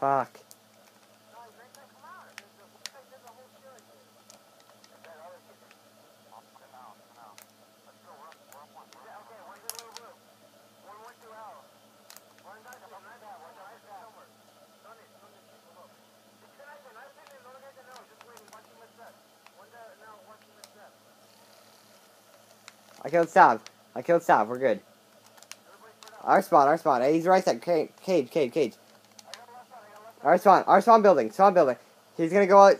Fuck. I killed Sav. I killed Sav. We're good. Our spawn, our spawn. He's right there. Cage, cage, cage. Our spawn, our spawn building, spawn building. He's gonna go out.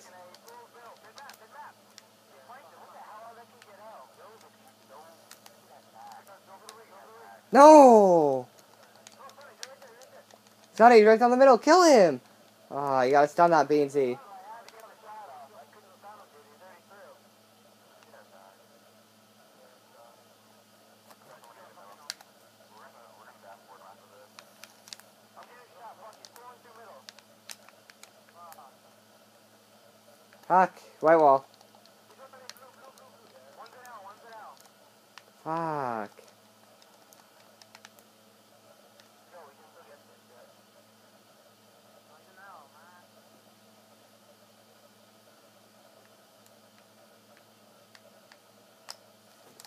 No! Sonny, right down the middle. Kill him! Oh, you gotta stun that BNC. Fuck. White wall. Fuck.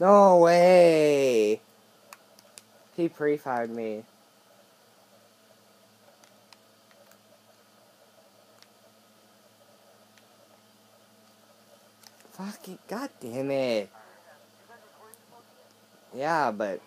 No way. He pre-fired me. Fucking god damn it. Yeah, but